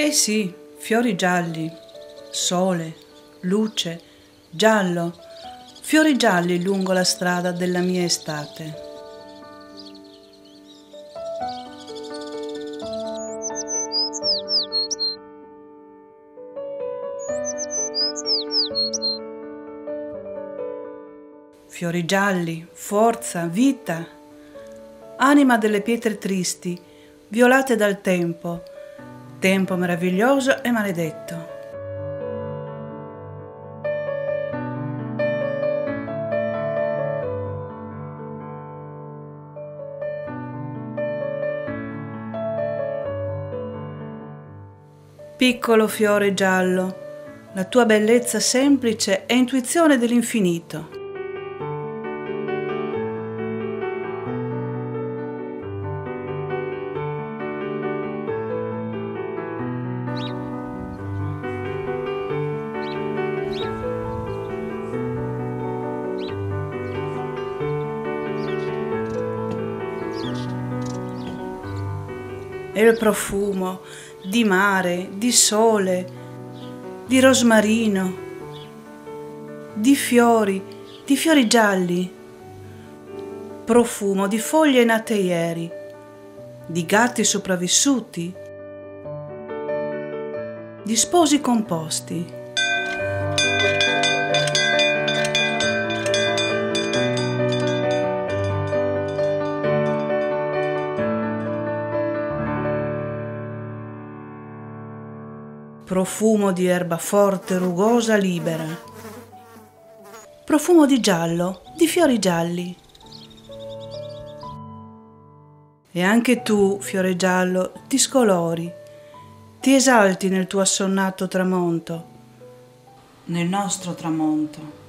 Eh sì, fiori gialli, sole, luce, giallo, fiori gialli lungo la strada della mia estate. Fiori gialli, forza, vita, anima delle pietre tristi, violate dal tempo, tempo meraviglioso e maledetto. Piccolo fiore giallo, la tua bellezza semplice è intuizione dell'infinito. E il profumo di mare, di sole, di rosmarino, di fiori, di fiori gialli, profumo di foglie nate ieri, di gatti sopravvissuti, di sposi composti. profumo di erba forte, rugosa, libera. Profumo di giallo, di fiori gialli. E anche tu, fiore giallo, ti scolori, ti esalti nel tuo assonnato tramonto, nel nostro tramonto.